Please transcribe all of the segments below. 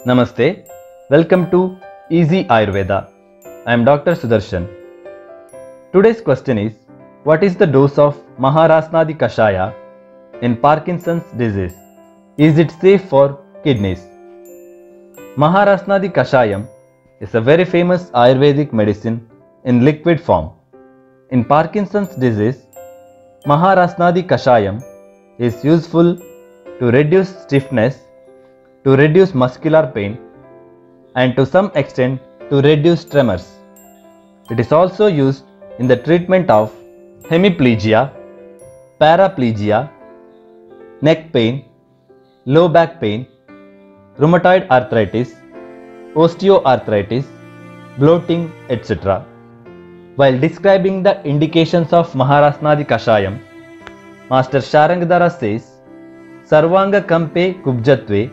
Namaste. Welcome to Easy Ayurveda. I am Dr. Sudarshan. Today's question is What is the dose of Maharasnadi Kashaya in Parkinson's disease? Is it safe for kidneys? Maharasnadi Kashayam is a very famous Ayurvedic medicine in liquid form. In Parkinson's disease, Maharasnadi Kashayam is useful to reduce stiffness, to reduce muscular pain, and to some extent to reduce tremors. It is also used in the treatment of hemiplegia, paraplegia, neck pain, low back pain, rheumatoid arthritis, osteoarthritis, bloating, etc. While describing the indications of Maharasnadi Kashayam, Master Sharangdara says, Sarvanga Kampe Kubjatve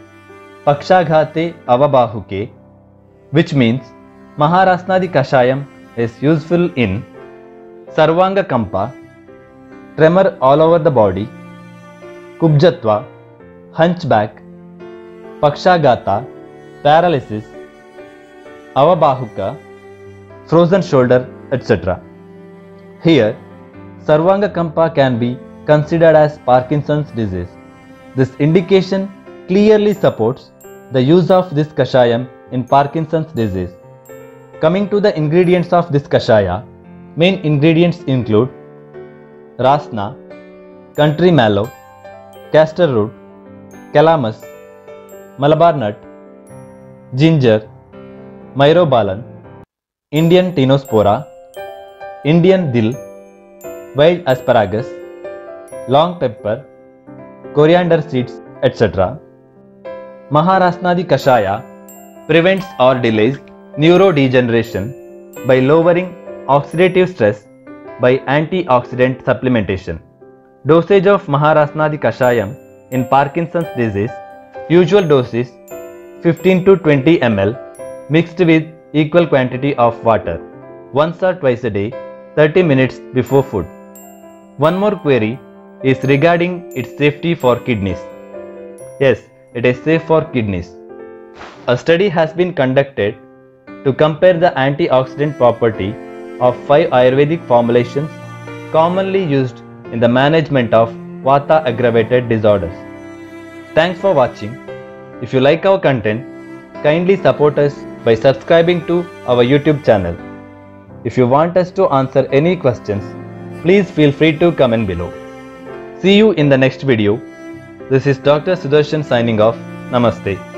पक्षाघाते अवबाहुके which means Maharasnadi Kashayam is useful in sarvanga kampa tremor all over the body kubjatva hunchback pakshaghata paralysis avabahuka frozen shoulder et cetera here sarvanga kampa can be considered as Parkinson disease this indication clearly supports the use of this kashayam in Parkinson's disease. Coming to the ingredients of this kashaya, main ingredients include rasna, country mallow, castor root, calamus, malabar nut, ginger, myrobalan, Indian tinospora, Indian dill, wild asparagus, long pepper, coriander seeds, etc. Maharasnadi Kashaya prevents or delays neurodegeneration by lowering oxidative stress by antioxidant supplementation. Dosage of Maharasnadi Kashayam in Parkinson's disease usual dose is 15 to 20 ml mixed with equal quantity of water once or twice a day 30 minutes before food. One more query is regarding its safety for kidneys. Yes, it is safe for kidneys. A study has been conducted to compare the antioxidant property of five Ayurvedic formulations commonly used in the management of Vata aggravated disorders. Thanks for watching. If you like our content, kindly support us by subscribing to our YouTube channel. If you want us to answer any questions, please feel free to comment below. See you in the next video. This is Dr. Sudarshan signing off. Namaste.